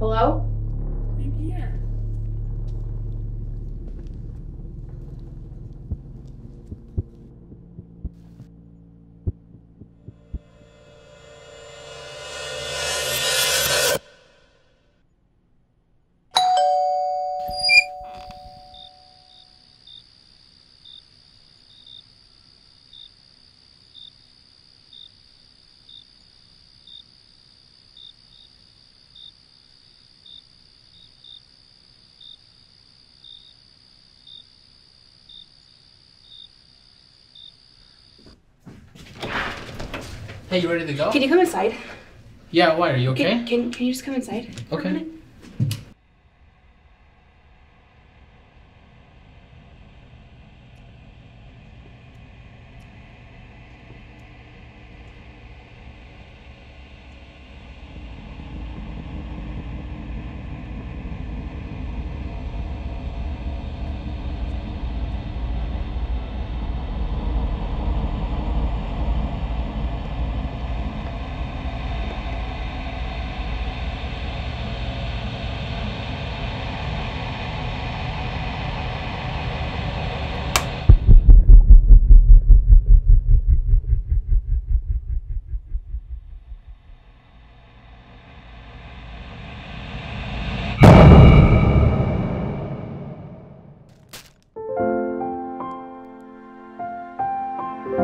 Hello? Come here. Hey, you ready to go? Can you come inside? Yeah, why? Are you okay? Can, can, can you just come inside? Okay.